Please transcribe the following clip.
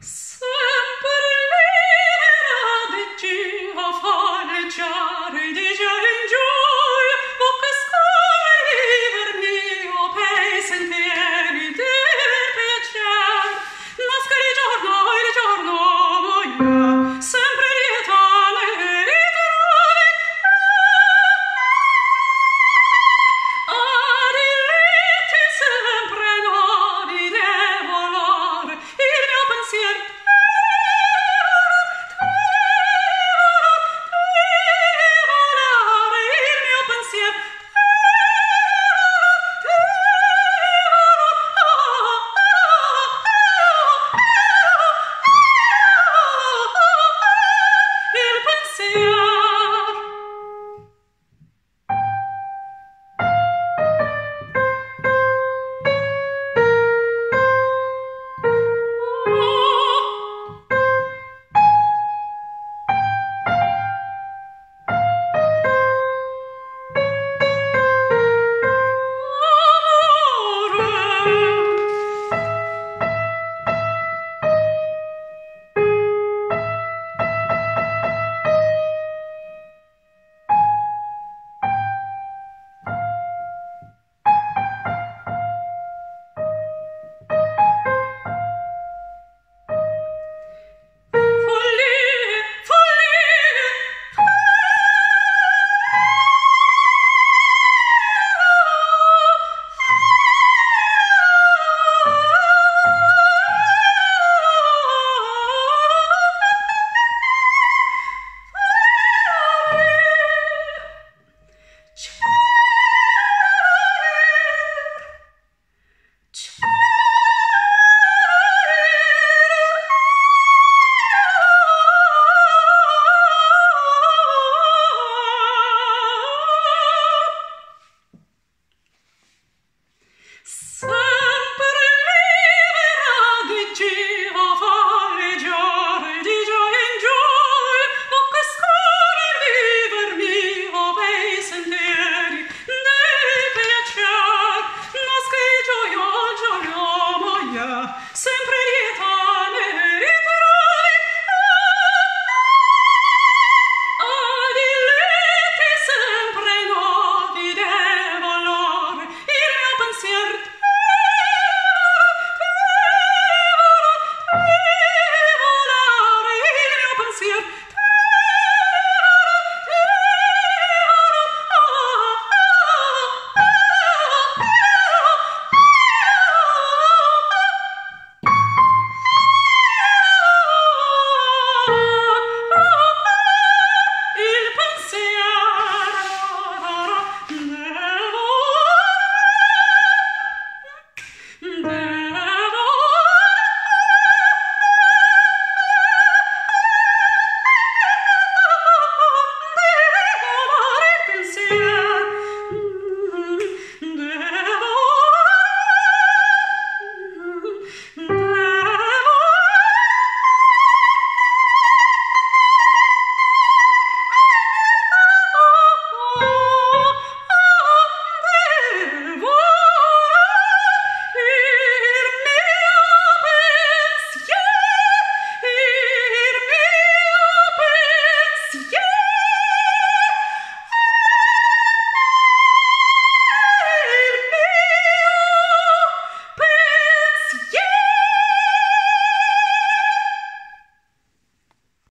Yes.